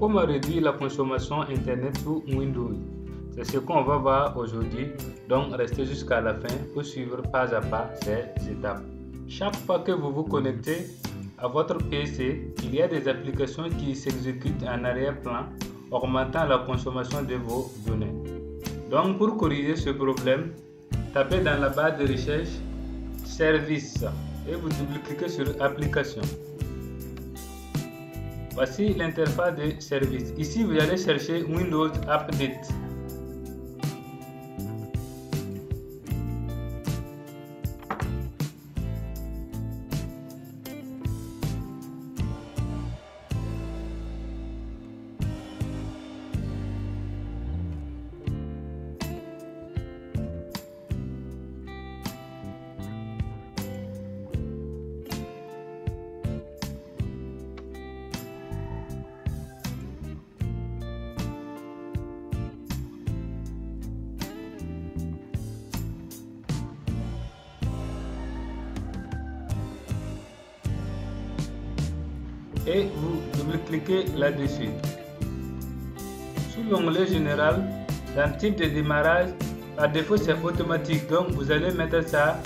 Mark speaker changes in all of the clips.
Speaker 1: Comment réduire la consommation Internet sous Windows C'est ce qu'on va voir aujourd'hui, donc restez jusqu'à la fin pour suivre pas à pas ces étapes. Chaque fois que vous vous connectez à votre PC, il y a des applications qui s'exécutent en arrière-plan, augmentant la consommation de vos données. Donc pour corriger ce problème, tapez dans la barre de recherche Service et vous double-cliquez sur Application. Voici l'interface de service. Ici, vous allez chercher Windows Update. Et vous double-cliquez là-dessus. Sous l'onglet général, dans type de démarrage, par défaut c'est automatique, donc vous allez mettre ça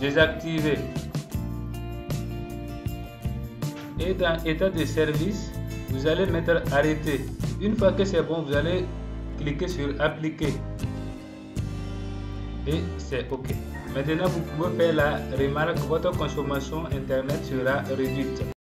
Speaker 1: désactivé. Et dans état de service, vous allez mettre arrêté. Une fois que c'est bon, vous allez cliquer sur appliquer. Et c'est OK. Maintenant, vous pouvez faire la remarque, votre consommation Internet sera réduite.